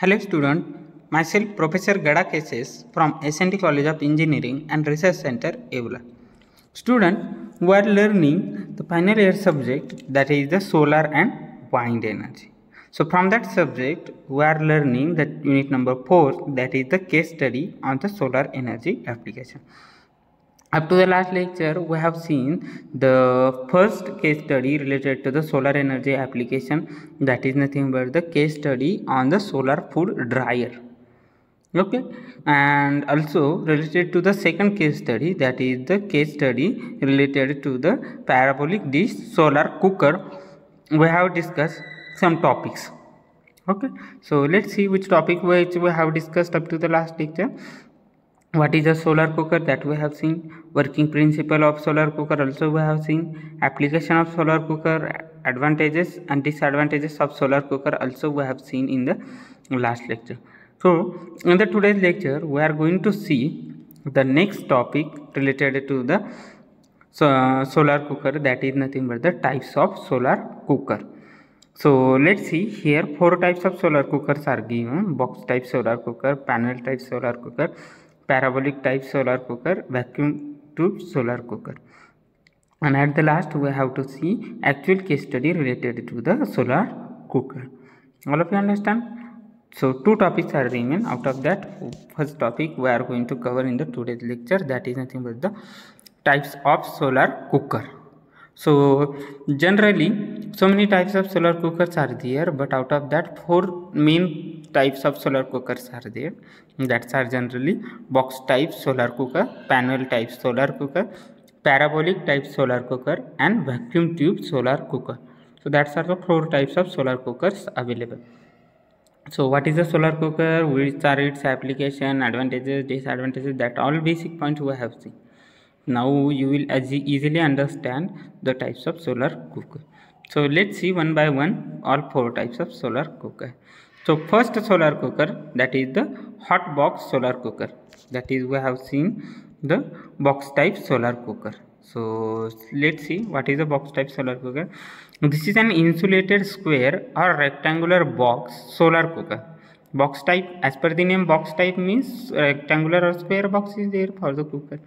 Hello student, myself Professor Gada Cases from SND College of Engineering and Research Center, Yeola. Student, we are learning the final year subject that is the solar and wind energy. So from that subject, we are learning that unit number 4 that is the case study on the solar energy application. Up to the last lecture, we have seen the first case study related to the solar energy application that is nothing but the case study on the solar food dryer. Okay, and also related to the second case study that is the case study related to the parabolic dish solar cooker. We have discussed some topics. Okay, so let's see which topic which we have discussed up to the last lecture what is a solar cooker that we have seen? Working principle of solar cooker also we have seen. Application of solar cooker advantages and disadvantages of solar cooker also we have seen in the last lecture. So in the today's lecture we are going to see the next topic related to the so, uh, solar cooker that is nothing but the types of solar cooker. So let's see. Here four types of solar cookers are given. Box type solar cooker panel type solar cooker parabolic type solar cooker vacuum tube solar cooker. And at the last we have to see actual case study related to the solar cooker. All of you understand? So two topics are remain. Out of that first topic we are going to cover in the today's lecture that is nothing but the types of solar cooker so generally so many types of solar cookers are there but out of that four main types of solar cookers are there. That are generally box type solar cooker panel type solar cooker parabolic type solar cooker and vacuum tube solar cooker. So that's are the four types of solar cookers available. So what is a solar cooker? Which are its application advantages disadvantages? That all basic points we have seen now you will easily understand the types of solar cooker so let's see one by one all four types of solar cooker so first solar cooker that is the hot box solar cooker. That is we have seen the box type solar cooker. So let's see what is a box type solar cooker. This is an insulated square or rectangular box solar cooker. Box type as per the name box type means rectangular or square box is there for the cooker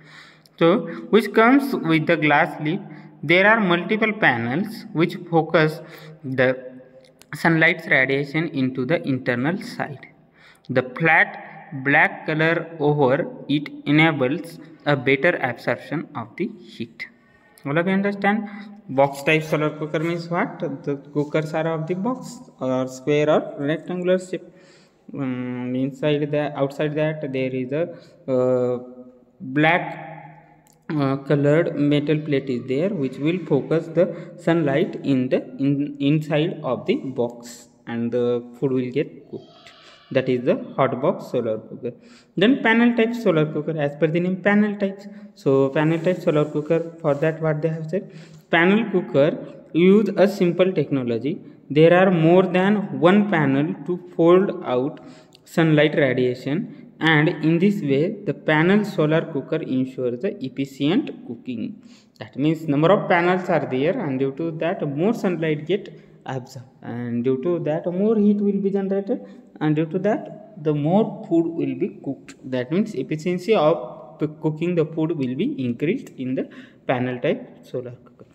so which comes with the glass lid there are multiple panels which focus the sunlight's radiation into the internal side. The flat black color over it enables a better absorption of the heat. all of you understand? Box type solar cooker means what? The cookers are of the box or square or rectangular shape. Um, inside the outside that there is a uh, black uh, colored metal plate is there which will focus the sunlight in the in, inside of the box and the food will get cooked. That is the hot box solar cooker. Then panel type solar cooker as per the name panel types. So panel type solar cooker for that what they have said panel cooker use a simple technology. There are more than one panel to fold out sunlight radiation and in this way the panel solar cooker ensures the efficient cooking. That means number of panels are there and due to that more sunlight get absorbed. And due to that more heat will be generated. And due to that the more food will be cooked. That means efficiency of cooking the food will be increased in the panel type solar cooker.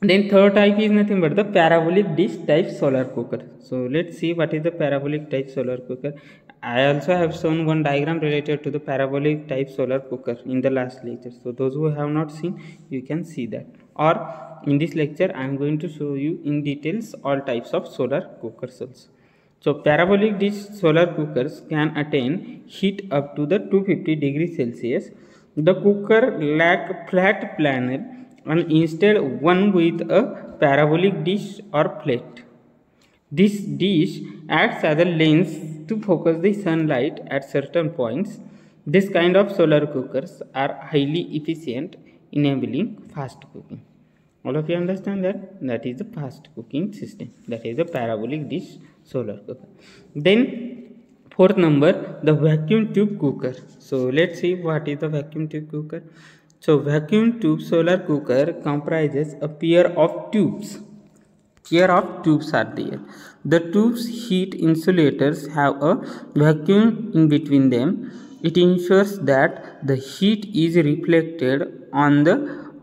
Then third type is nothing but the parabolic dish type solar cooker. So let's see what is the parabolic type solar cooker i also have shown one diagram related to the parabolic type solar cooker in the last lecture. So those who have not seen you can see that. Or in this lecture i am going to show you in details all types of solar cookers also. So parabolic dish solar cookers can attain heat up to the 250 degrees celsius. The cooker lack flat panel and instead one with a parabolic dish or plate. This dish acts as a lens to focus the sunlight at certain points. This kind of solar cookers are highly efficient, enabling fast cooking. All of you understand that? That is the fast cooking system. That is the parabolic dish solar cooker. Then fourth number, the vacuum tube cooker. So let's see what is the vacuum tube cooker. So vacuum tube solar cooker comprises a pair of tubes pair of tubes are there. The tubes heat insulators have a vacuum in between them. It ensures that the heat is reflected on the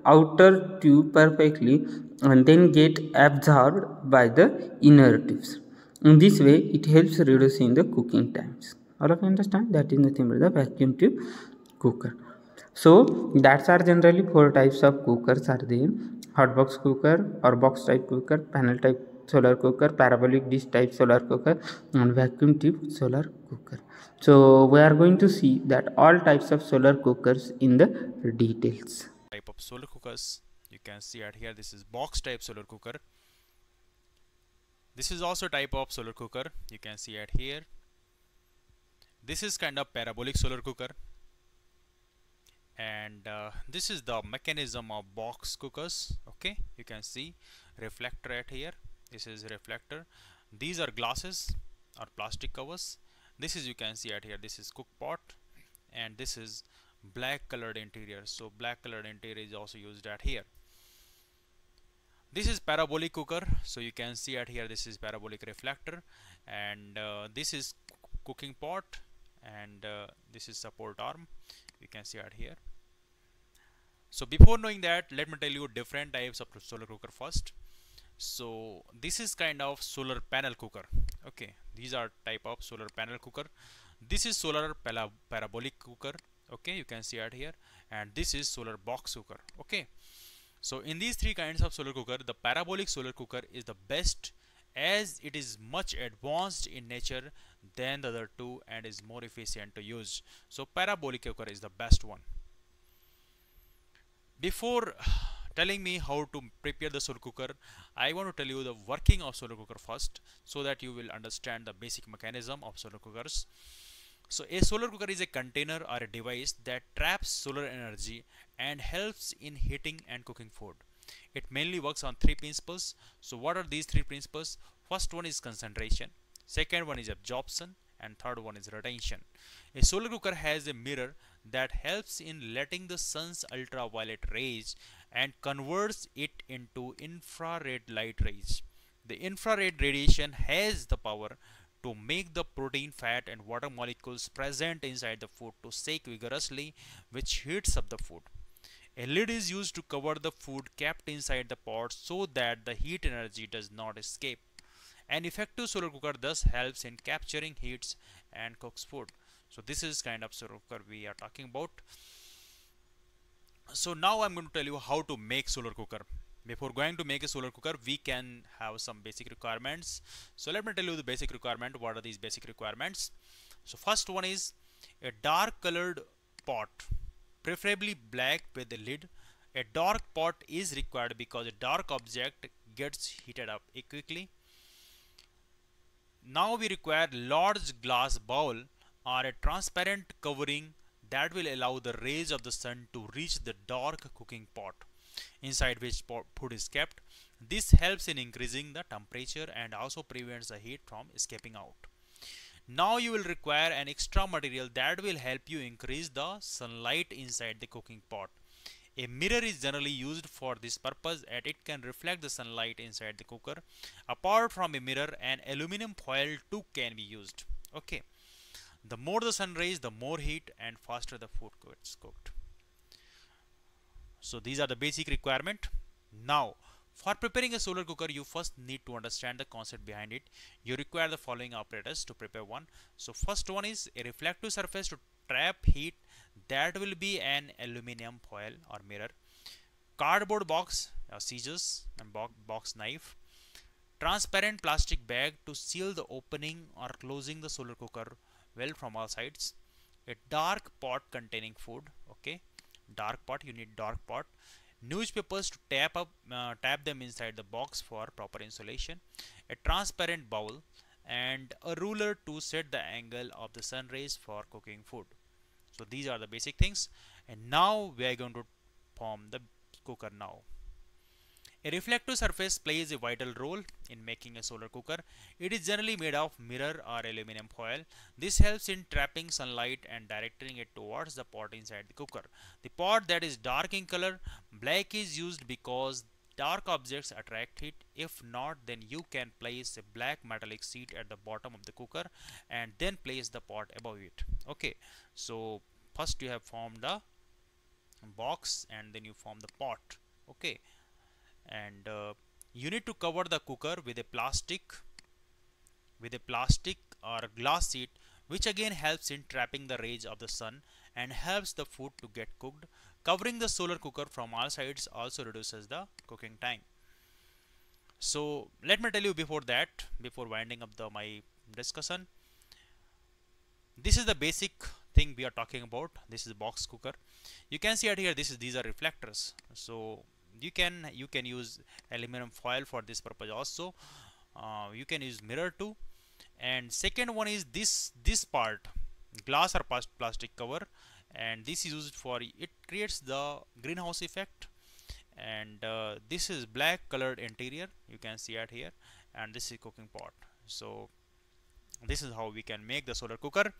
outer tube perfectly and then get absorbed by the inner tubes. In this way, it helps reducing the cooking times. All of you understand that is nothing but the vacuum tube cooker. So that's are generally four types of cookers are there. Hot box cooker or box type cooker panel type solar cooker parabolic dish type solar cooker and vacuum tube solar cooker. So we are going to see that all types of solar cookers in the details. Type of solar cookers you can see at here this is box type solar cooker. This is also type of solar cooker you can see at here. This is kind of parabolic solar cooker and uh, this is the mechanism of box cookers okay? You can see reflector at here. This is reflector. These are glasses or plastic covers. This is you can see at here this is cook pot and this is black colored interior. So black colored interior is also used at here. This is parabolic cooker. So you can see at here this is parabolic reflector and uh, this is cooking pot and uh, this is support arm. You can see it here so before knowing that let me tell you different types of solar cooker first. So this is kind of solar panel cooker. Okay these are type of solar panel cooker. This is solar parabolic cooker. Okay you can see it here. And this is solar box cooker. Okay so in these three kinds of solar cooker the parabolic solar cooker is the best as it is much advanced in nature than the other two and is more efficient to use. So parabolic cooker is the best one before telling me how to prepare the solar cooker I want to tell you the working of solar cooker first so that you will understand the basic mechanism of solar cookers. So a solar cooker is a container or a device that traps solar energy and helps in heating and cooking food. It mainly works on three principles. So what are these three principles? First one is concentration. Second one is absorption and third one is retention. A solar cooker has a mirror that helps in letting the sun's ultraviolet rays and converts it into infrared light rays. The infrared radiation has the power to make the protein fat and water molecules present inside the food to shake vigorously which heats up the food. A lid is used to cover the food kept inside the pot so that the heat energy does not escape. An effective solar cooker thus helps in capturing heats and cooks food. So this is kind of solar cooker we are talking about. So now I'm going to tell you how to make solar cooker. Before going to make a solar cooker, we can have some basic requirements. So let me tell you the basic requirement. What are these basic requirements? So first one is a dark colored pot preferably black with a lid. A dark pot is required because a dark object gets heated up quickly. Now we require large glass bowl or a transparent covering that will allow the rays of the sun to reach the dark cooking pot inside which food is kept. This helps in increasing the temperature and also prevents the heat from escaping out. Now you will require an extra material that will help you increase the sunlight inside the cooking pot. A mirror is generally used for this purpose as it can reflect the sunlight inside the cooker. Apart from a mirror, an aluminum foil too can be used. Okay. The more the sun rays, the more heat and faster the food gets cooked. So these are the basic requirement. Now for preparing a solar cooker, you first need to understand the concept behind it. You require the following apparatus to prepare one. So first one is a reflective surface to trap heat. That will be an aluminum foil or mirror. Cardboard box, uh, scissors and box, box knife. Transparent plastic bag to seal the opening or closing the solar cooker well from all sides. A dark pot containing food. Okay, dark pot. You need dark pot newspapers to tap up uh, tap them inside the box for proper insulation a transparent bowl and a ruler to set the angle of the sun rays for cooking food. So these are the basic things. And now we are going to form the cooker now a reflective surface plays a vital role in making a solar cooker. It is generally made of mirror or aluminum foil. This helps in trapping sunlight and directing it towards the pot inside the cooker. The pot that is dark in color, black is used because dark objects attract heat if not then you can place a black metallic sheet at the bottom of the cooker and then place the pot above it okay so first you have formed the box and then you form the pot okay and uh, you need to cover the cooker with a plastic with a plastic or glass sheet which again helps in trapping the rays of the sun and helps the food to get cooked. Covering the solar cooker from all sides also reduces the cooking time. So let me tell you before that before winding up the my discussion. This is the basic thing we are talking about. This is box cooker. You can see out here. This is these are reflectors. So you can you can use aluminum foil for this purpose also. Uh, you can use mirror too. And second one is this this part glass or plastic cover. And this is used for it creates the greenhouse effect. And uh, this is black colored interior you can see it here. And this is cooking pot. So this is how we can make the solar cooker